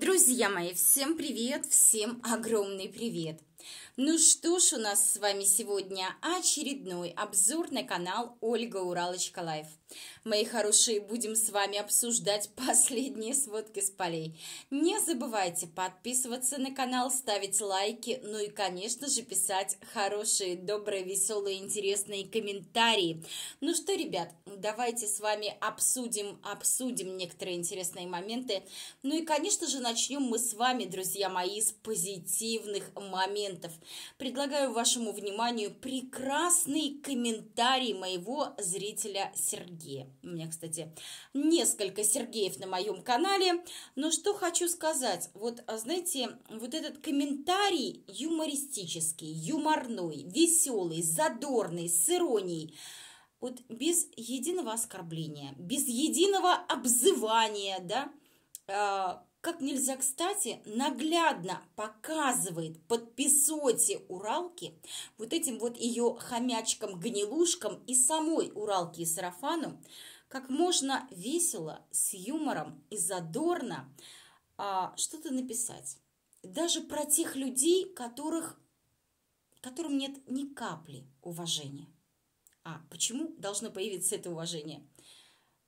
Друзья мои, всем привет, всем огромный привет! Ну что ж, у нас с вами сегодня очередной обзор на канал Ольга Уралочка Live. Мои хорошие, будем с вами обсуждать последние сводки с полей. Не забывайте подписываться на канал, ставить лайки, ну и, конечно же, писать хорошие, добрые, веселые, интересные комментарии. Ну что, ребят, давайте с вами обсудим, обсудим некоторые интересные моменты. Ну и, конечно же, начнем мы с вами, друзья мои, с позитивных моментов – предлагаю вашему вниманию прекрасный комментарий моего зрителя Сергея. У меня, кстати, несколько Сергеев на моем канале. Но что хочу сказать. Вот, а, знаете, вот этот комментарий юмористический, юморной, веселый, задорный, с иронией – вот без единого оскорбления, без единого обзывания, да, а, как нельзя кстати, наглядно показывает подписоте Уралки, вот этим вот ее хомячкам-гнилушкам и самой Уралке и Сарафану, как можно весело, с юмором и задорно а, что-то написать. Даже про тех людей, которых, которым нет ни капли уважения. А почему должно появиться это уважение?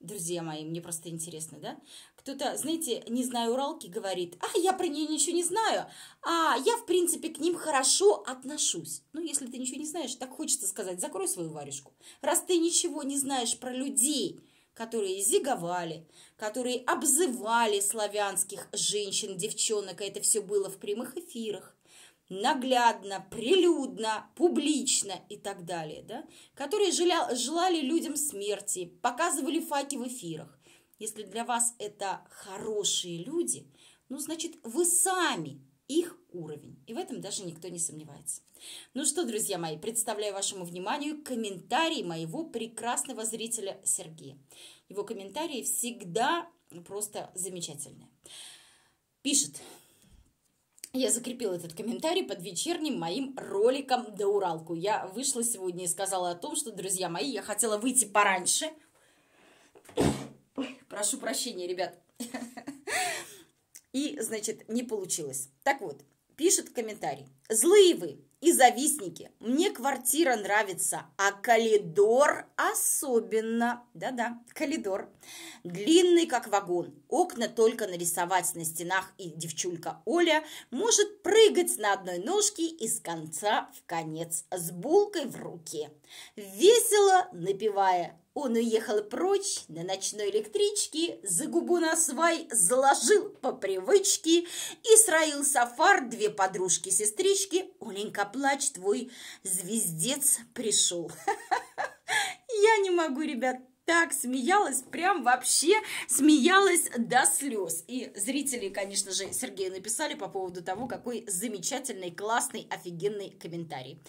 Друзья мои, мне просто интересно, да? Кто-то, знаете, не знаю Уралки, говорит, а я про нее ничего не знаю, а я, в принципе, к ним хорошо отношусь. Ну, если ты ничего не знаешь, так хочется сказать, закрой свою варежку. Раз ты ничего не знаешь про людей, которые зиговали, которые обзывали славянских женщин, девчонок, а это все было в прямых эфирах, наглядно, прилюдно, публично и так далее, да, которые желали людям смерти, показывали факи в эфирах. Если для вас это хорошие люди, ну, значит, вы сами их уровень. И в этом даже никто не сомневается. Ну что, друзья мои, представляю вашему вниманию комментарий моего прекрасного зрителя Сергея. Его комментарии всегда просто замечательные. Пишет, я закрепила этот комментарий под вечерним моим роликом до Уралку. Я вышла сегодня и сказала о том, что, друзья мои, я хотела выйти пораньше. Прошу прощения, ребят. И, значит, не получилось. Так вот, пишет комментарий. Злые вы и завистники. Мне квартира нравится, а коридор особенно. Да-да, коридор. Длинный, как вагон. Окна только нарисовать на стенах, и девчулька Оля может прыгать на одной ножке из конца в конец с булкой в руке. Весело напевая он уехал прочь на ночной электричке, за губу на свай заложил по привычке, и сраил сафар две подружки-сестрички. Оленька, плачь, твой звездец пришел. Я не могу, ребят, так смеялась, прям вообще смеялась до слез. И зрители, конечно же, Сергею написали по поводу того, какой замечательный, классный, офигенный комментарий.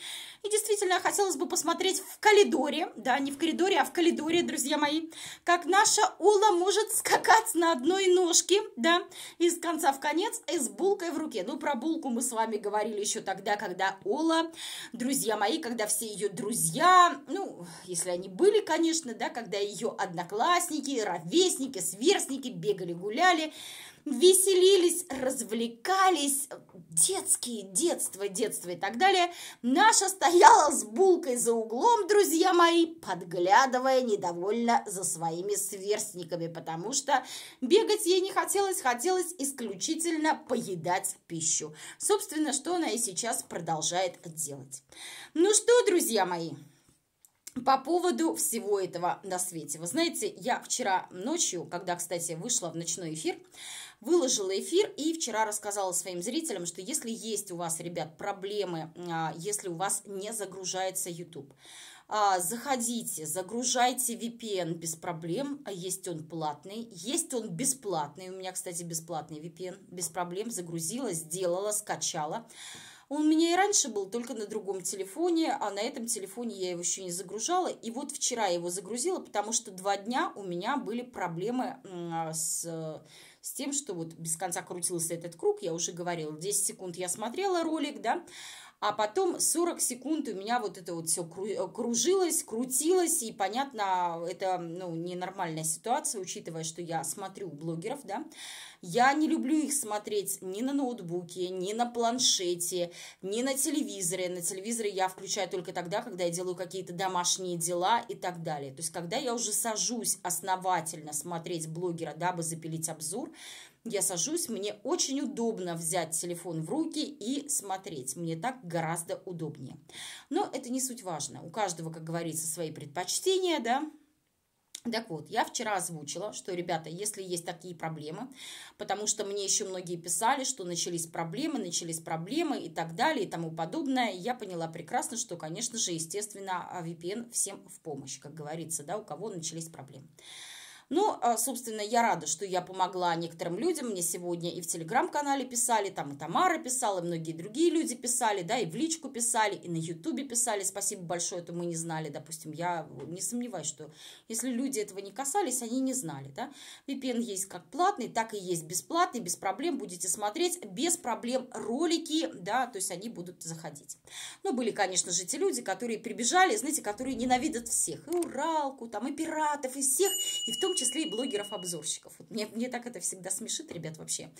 И действительно, хотелось бы посмотреть в коридоре, да, не в коридоре, а в коридоре, друзья мои, как наша Ола может скакать на одной ножке, да, из конца в конец и с булкой в руке. Ну, про булку мы с вами говорили еще тогда, когда Ола, друзья мои, когда все ее друзья, ну, если они были, конечно, да, когда ее одноклассники, ровесники, сверстники бегали, гуляли, веселились, развлекались, детские, детство, детство и так далее. Наша стояла с булкой за углом, друзья мои, подглядывая недовольно за своими сверстниками, потому что бегать ей не хотелось, хотелось исключительно поедать пищу. Собственно, что она и сейчас продолжает делать. Ну что, друзья мои, по поводу всего этого на свете. Вы знаете, я вчера ночью, когда, кстати, вышла в ночной эфир, выложила эфир и вчера рассказала своим зрителям, что если есть у вас, ребят, проблемы, а, если у вас не загружается YouTube, а, заходите, загружайте VPN без проблем, а есть он платный, есть он бесплатный, у меня, кстати, бесплатный VPN, без проблем. Загрузила, сделала, скачала, он у меня и раньше был, только на другом телефоне, а на этом телефоне я его еще не загружала. И вот вчера его загрузила, потому что два дня у меня были проблемы с, с тем, что вот без конца крутился этот круг, я уже говорила, 10 секунд я смотрела ролик, да, а потом 40 секунд у меня вот это вот все кружилось, крутилось, и, понятно, это, ну, ненормальная ситуация, учитывая, что я смотрю блогеров, да, я не люблю их смотреть ни на ноутбуке, ни на планшете, ни на телевизоре. На телевизоре я включаю только тогда, когда я делаю какие-то домашние дела и так далее. То есть, когда я уже сажусь основательно смотреть блогера, дабы запилить обзор, я сажусь, мне очень удобно взять телефон в руки и смотреть. Мне так гораздо удобнее. Но это не суть важно. У каждого, как говорится, свои предпочтения, да, так вот, я вчера озвучила, что, ребята, если есть такие проблемы, потому что мне еще многие писали, что начались проблемы, начались проблемы и так далее и тому подобное, я поняла прекрасно, что, конечно же, естественно, VPN всем в помощь, как говорится, да, у кого начались проблемы. Ну, а, собственно, я рада, что я помогла некоторым людям. Мне сегодня и в телеграм-канале писали, там и Тамара писала, и многие другие люди писали, да, и в личку писали, и на ютубе писали. Спасибо большое, это мы не знали, допустим. Я не сомневаюсь, что если люди этого не касались, они не знали, да. VPN есть как платный, так и есть бесплатный, без проблем будете смотреть, без проблем ролики, да, то есть они будут заходить. Но были, конечно же, те люди, которые прибежали, знаете, которые ненавидят всех, и Уралку, там, и пиратов, и всех, и в том числе и блогеров-обзорщиков. Вот мне, мне так это всегда смешит, ребят, вообще.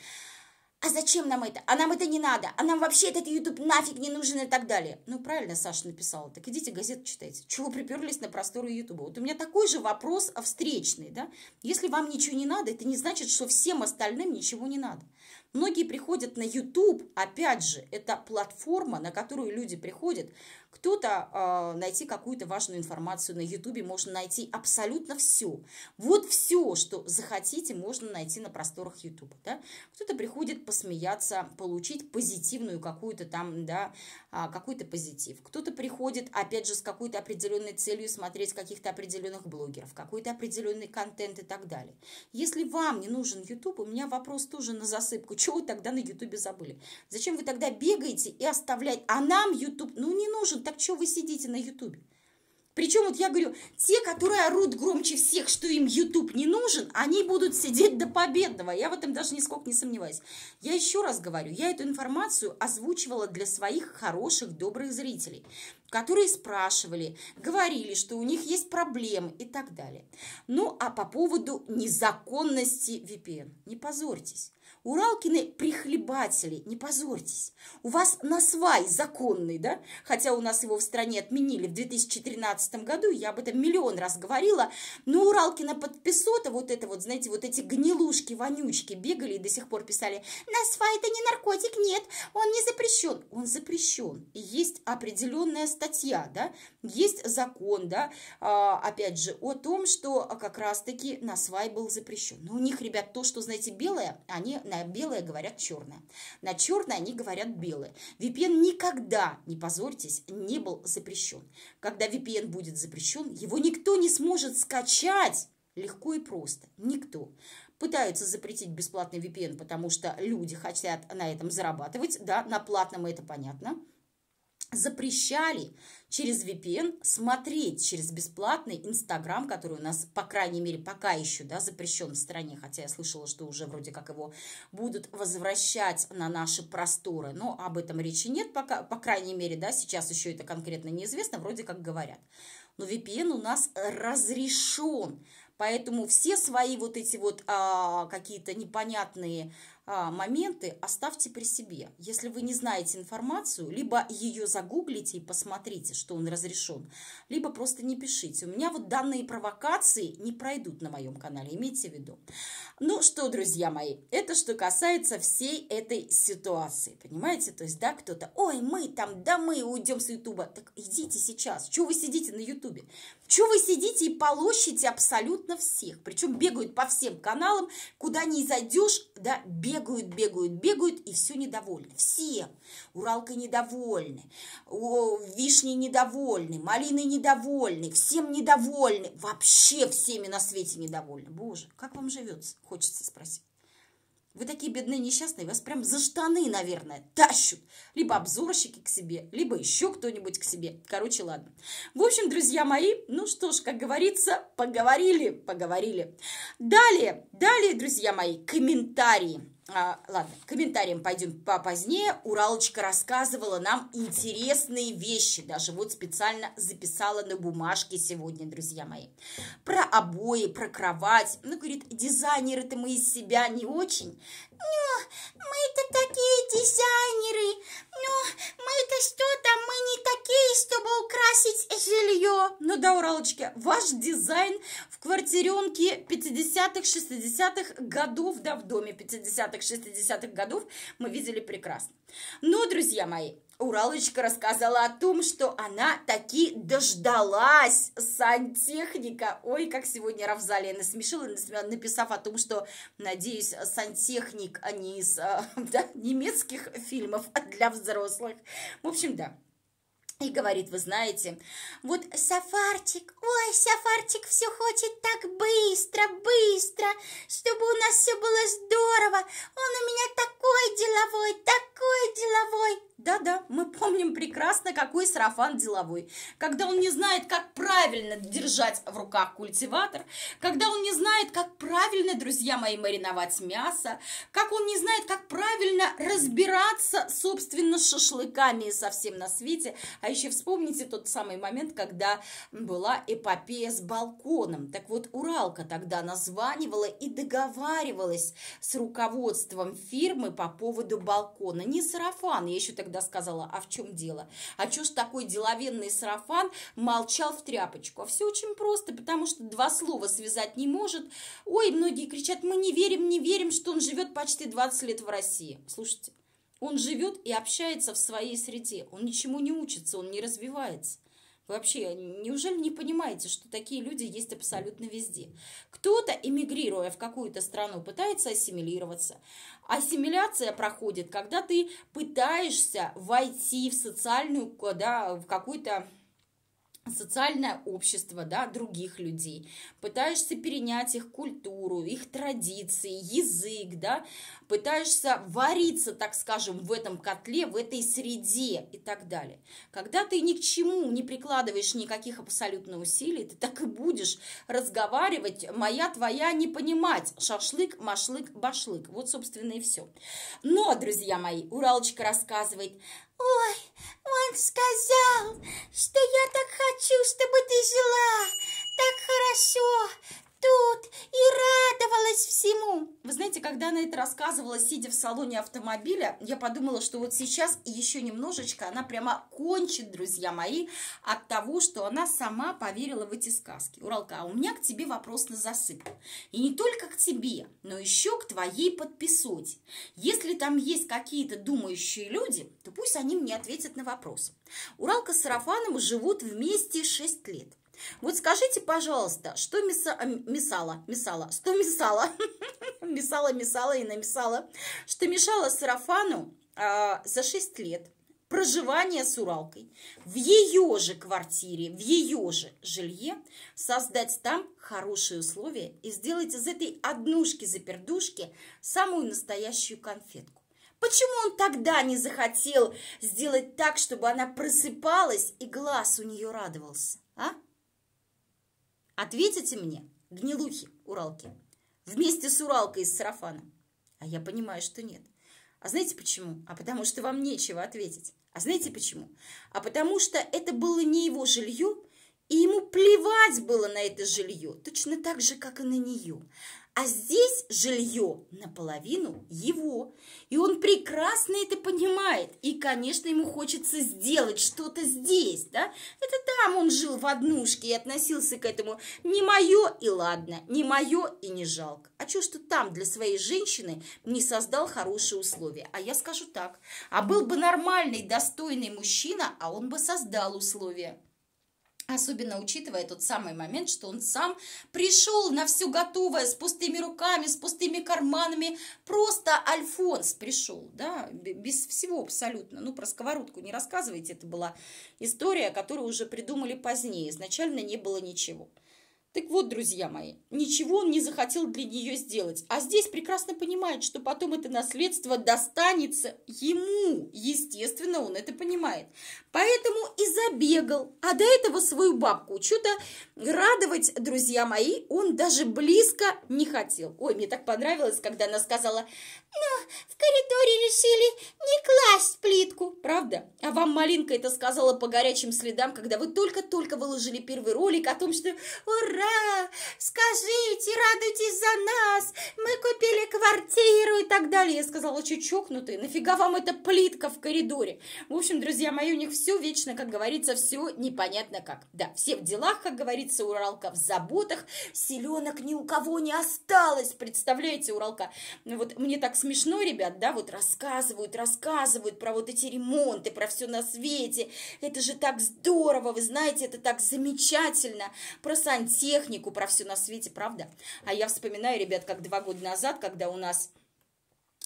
А зачем нам это? А нам это не надо. А нам вообще этот YouTube нафиг не нужен и так далее. Ну, правильно Саша написала. Так идите газету читайте. Чего приперлись на просторы YouTube? Вот у меня такой же вопрос встречный, да? Если вам ничего не надо, это не значит, что всем остальным ничего не надо. Многие приходят на YouTube, опять же, это платформа, на которую люди приходят. Кто-то э, найти какую-то важную информацию на YouTube можно найти абсолютно все. Вот все, что захотите, можно найти на просторах YouTube. Да? Кто-то приходит посмеяться, получить позитивную какую-то там, да, э, какой-то позитив. Кто-то приходит, опять же, с какой-то определенной целью смотреть каких-то определенных блогеров, какой-то определенный контент и так далее. Если вам не нужен YouTube, у меня вопрос тоже на засыпку чего вы тогда на Ютубе забыли? Зачем вы тогда бегаете и оставляете? А нам Ютуб, ну не нужен, так что вы сидите на Ютубе? Причем вот я говорю, те, которые орут громче всех, что им YouTube не нужен, они будут сидеть до победного. Я в этом даже нисколько не сомневаюсь. Я еще раз говорю, я эту информацию озвучивала для своих хороших, добрых зрителей, которые спрашивали, говорили, что у них есть проблемы и так далее. Ну, а по поводу незаконности VPN, не позорьтесь. Уралкины прихлебатели, не позорьтесь. У вас насвай законный, да? Хотя у нас его в стране отменили в 2013 году, я об этом миллион раз говорила. Но Уралкина под Песота, вот это вот, знаете, вот эти гнилушки, вонючки бегали и до сих пор писали, насвай это не наркотик, нет, он не запрещен. Он запрещен. Есть определенная статья, да, есть закон, да, а, опять же, о том, что как раз-таки насвай был запрещен. Но у них, ребят, то, что, знаете, белое, они на белое говорят черное. На черное они говорят белое. VPN никогда, не позорьтесь, не был запрещен. Когда VPN будет запрещен, его никто не сможет скачать легко и просто. Никто. Пытаются запретить бесплатный VPN, потому что люди хотят на этом зарабатывать. Да, на платном это понятно запрещали через VPN смотреть через бесплатный Инстаграм, который у нас, по крайней мере, пока еще да, запрещен в стране, хотя я слышала, что уже вроде как его будут возвращать на наши просторы, но об этом речи нет, пока, по крайней мере, да, сейчас еще это конкретно неизвестно, вроде как говорят. Но VPN у нас разрешен, поэтому все свои вот эти вот а, какие-то непонятные моменты оставьте при себе. Если вы не знаете информацию, либо ее загуглите и посмотрите, что он разрешен, либо просто не пишите. У меня вот данные провокации не пройдут на моем канале, имейте в виду. Ну что, друзья мои, это что касается всей этой ситуации, понимаете? То есть, да, кто-то, ой, мы там, да мы уйдем с Ютуба. Так идите сейчас. Чего вы сидите на Ютубе? Чего вы сидите и полощите абсолютно всех? Причем бегают по всем каналам, куда не зайдешь, да, бегают бегают, бегают, и все недовольны. Все. Уралка недовольны, вишни недовольны, малины недовольны, всем недовольны. Вообще всеми на свете недовольны. Боже, как вам живется, хочется спросить. Вы такие бедные несчастные, вас прям за штаны, наверное, тащут. Либо обзорщики к себе, либо еще кто-нибудь к себе. Короче, ладно. В общем, друзья мои, ну что ж, как говорится, поговорили, поговорили. Далее, далее, друзья мои, комментарии. А, ладно, комментариям пойдем попозднее. Уралочка рассказывала нам интересные вещи. Даже вот специально записала на бумажке сегодня, друзья мои. Про обои, про кровать. Ну, говорит, дизайнеры-то мы из себя не очень. Ну, мы-то такие дизайнеры. Ну, мы-то что там, мы не такие, чтобы украсить жилье. Ну да, Уралочки, ваш дизайн в квартиренке 50-х, 60-х годов, да, в доме 50-х, 60-х годов мы видели прекрасно. Но, друзья мои, Уралочка рассказала о том, что она таки дождалась сантехника. Ой, как сегодня Равзалия насмешила, написав о том, что, надеюсь, сантехник, а не из да, немецких фильмов для взрослых. В общем, да, и говорит, вы знаете, вот Сафарчик, ой, Сафарчик все хочет так быстро, быстро, чтобы у нас все было здорово. Он у меня такой деловой, такой деловой. Да-да, мы помним прекрасно, какой сарафан деловой. Когда он не знает, как правильно держать в руках культиватор, когда он не знает, как правильно, друзья мои, мариновать мясо, как он не знает, как правильно разбираться, собственно, с шашлыками и совсем на свете. А еще вспомните тот самый момент, когда была эпопея с балконом. Так вот, Уралка тогда названивала и договаривалась с руководством фирмы по поводу балкона. Не сарафан, я еще тогда когда сказала, а в чем дело? А чё ж такой деловенный сарафан молчал в тряпочку? А все очень просто, потому что два слова связать не может. Ой, многие кричат, мы не верим, не верим, что он живет почти 20 лет в России. Слушайте, он живет и общается в своей среде, он ничему не учится, он не развивается. Вообще, неужели не понимаете, что такие люди есть абсолютно везде? Кто-то, эмигрируя в какую-то страну, пытается ассимилироваться. Ассимиляция проходит, когда ты пытаешься войти в социальную, да, в какую-то социальное общество да, других людей, пытаешься перенять их культуру, их традиции, язык, да, пытаешься вариться, так скажем, в этом котле, в этой среде и так далее. Когда ты ни к чему не прикладываешь никаких абсолютно усилий, ты так и будешь разговаривать, моя, твоя, не понимать, шашлык, машлык, башлык. Вот, собственно, и все. Но, друзья мои, Уралочка рассказывает, Ой, он сказал, что я так хочу, чтобы ты жила так хорошо, тут и радовалась всему. Вы знаете, когда она это рассказывала, сидя в салоне автомобиля, я подумала, что вот сейчас еще немножечко она прямо кончит, друзья мои, от того, что она сама поверила в эти сказки. Уралка, а у меня к тебе вопрос на засыпку. И не только к тебе, но еще к твоей подписоте. Если там есть какие-то думающие люди, то пусть они мне ответят на вопрос. Уралка с Сарафаном живут вместе 6 лет. Вот скажите, пожалуйста, что миса, э, мисала, мисала, что мисала, мисала, мисала и намисала, что мешало Сарафану а, за 6 лет проживания с Уралкой в ее же квартире, в ее же жилье, создать там хорошие условия и сделать из этой однушки-запердушки самую настоящую конфетку. Почему он тогда не захотел сделать так, чтобы она просыпалась и глаз у нее радовался, а? Ответите мне, гнилухи, Уралки, вместе с Уралкой из сарафана. А я понимаю, что нет. А знаете почему? А потому что вам нечего ответить. А знаете почему? А потому что это было не его жилье, и ему плевать было на это жилье, точно так же, как и на нее. А здесь жилье наполовину его. И он прекрасно это понимает. И, конечно, ему хочется сделать что-то здесь, да? Это там он жил в однушке и относился к этому не мое и ладно, не мое и не жалко. А что, что там для своей женщины не создал хорошие условия? А я скажу так. А был бы нормальный, достойный мужчина, а он бы создал условия. Особенно учитывая тот самый момент, что он сам пришел на все готовое, с пустыми руками, с пустыми карманами. Просто Альфонс пришел, да, без всего абсолютно. Ну, про сковородку не рассказывайте, это была история, которую уже придумали позднее. Изначально не было ничего. Так вот, друзья мои, ничего он не захотел для нее сделать. А здесь прекрасно понимает, что потом это наследство достанется ему. Естественно, он это понимает. Поэтому и забегал. А до этого свою бабку что-то радовать, друзья мои, он даже близко не хотел. Ой, мне так понравилось, когда она сказала, но в коридоре решили не класть плитку. Правда? А вам Малинка это сказала по горячим следам, когда вы только-только выложили первый ролик о том, что «Ура! Скажите, радуйтесь за нас! Мы купили квартиру!» и так далее. Я сказала, что чокнутые, нафига вам эта плитка в коридоре? В общем, друзья мои, у них все вечно, как говорится, все непонятно как. Да, все в делах, как говорится, Уралка в заботах, селенок ни у кого не осталось. Представляете, Уралка? Ну вот мне так смешно, ребят, да, вот рассказывают, рассказывают про вот эти ремонты, про все на свете. Это же так здорово, вы знаете, это так замечательно. Про сантехнику, про все на свете, правда? А я вспоминаю, ребят, как два года назад, когда у нас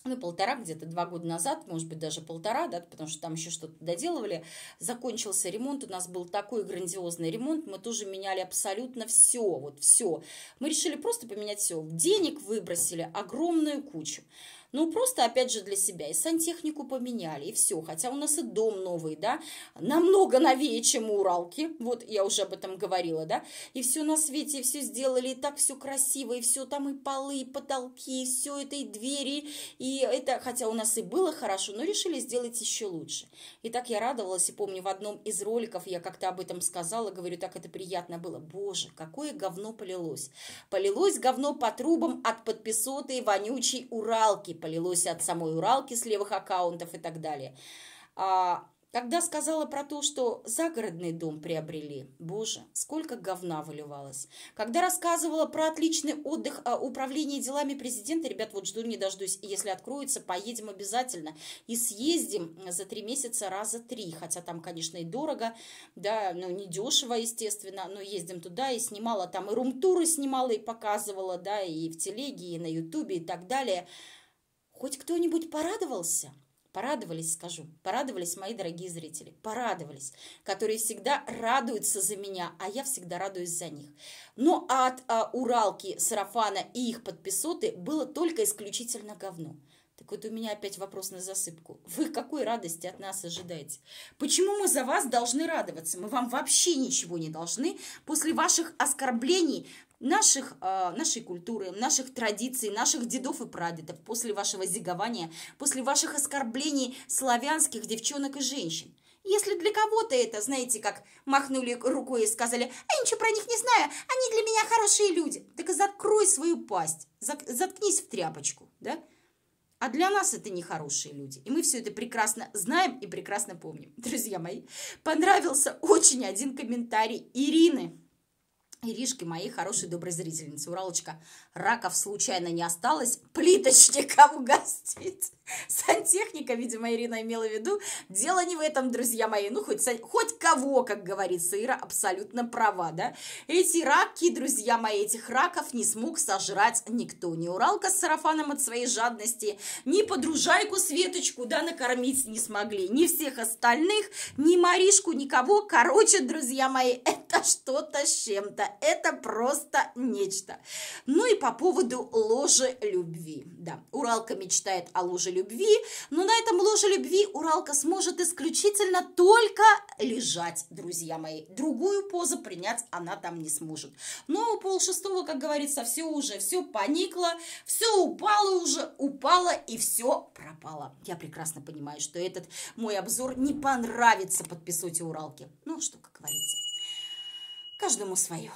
ну, полтора, где-то два года назад, может быть, даже полтора, да, потому что там еще что-то доделывали, закончился ремонт, у нас был такой грандиозный ремонт, мы тоже меняли абсолютно все, вот все. Мы решили просто поменять все. Денег выбросили огромную кучу. Ну, просто, опять же, для себя. И сантехнику поменяли, и все. Хотя у нас и дом новый, да, намного новее, чем у Уралки. Вот, я уже об этом говорила, да. И все на свете, все сделали, и так все красиво, и все там и полы, и потолки, и все это, и двери, и это, хотя у нас и было хорошо, но решили сделать еще лучше. И так я радовалась, и помню, в одном из роликов я как-то об этом сказала, говорю, так это приятно было. Боже, какое говно полилось. Полилось говно по трубам от подписотой вонючей Уралки, полилось от самой Уралки с левых аккаунтов и так далее. А, когда сказала про то, что загородный дом приобрели, боже, сколько говна выливалось. Когда рассказывала про отличный отдых а, управления делами президента, ребят, вот жду не дождусь, если откроется, поедем обязательно и съездим за три месяца раза три, хотя там, конечно, и дорого, да, ну, не дешево, естественно, но ездим туда и снимала там и румтуры снимала и показывала, да, и в телеге, и на ютубе и так далее – Хоть кто-нибудь порадовался? Порадовались, скажу. Порадовались мои дорогие зрители. Порадовались. Которые всегда радуются за меня, а я всегда радуюсь за них. Но от а, Уралки, Сарафана и их подписоты было только исключительно говно. Так вот у меня опять вопрос на засыпку. Вы какой радости от нас ожидаете? Почему мы за вас должны радоваться? Мы вам вообще ничего не должны. После ваших оскорблений наших, э, нашей культуры, наших традиций, наших дедов и прадедов, после вашего зигования, после ваших оскорблений славянских девчонок и женщин. Если для кого-то это, знаете, как махнули рукой и сказали, а я ничего про них не знаю, они для меня хорошие люди, так и закрой свою пасть, заткнись в тряпочку, да? А для нас это не хорошие люди. И мы все это прекрасно знаем и прекрасно помним. Друзья мои, понравился очень один комментарий Ирины. Иришки, моей хорошей доброй зрительницы. Уралочка, раков случайно не осталось, плиточника угостить. Сантехника, видимо, Ирина имела в виду. Дело не в этом, друзья мои. Ну, хоть, хоть кого, как говорится, Ира абсолютно права, да. Эти раки, друзья мои, этих раков не смог сожрать никто. Ни Уралка с сарафаном от своей жадности, ни подружайку Светочку, да, накормить не смогли. Ни всех остальных, ни Маришку, никого. Короче, друзья мои, это что-то с чем-то. Это просто нечто. Ну и по поводу ложи любви. Да, Уралка мечтает о ложе любви, но на этом ложе любви Уралка сможет исключительно только лежать, друзья мои. Другую позу принять она там не сможет. Но пол шестого, как говорится, все уже, все поникло, все упало уже, упало и все пропало. Я прекрасно понимаю, что этот мой обзор не понравится подписоте Уралки. Ну, что, как говорится, каждому свое.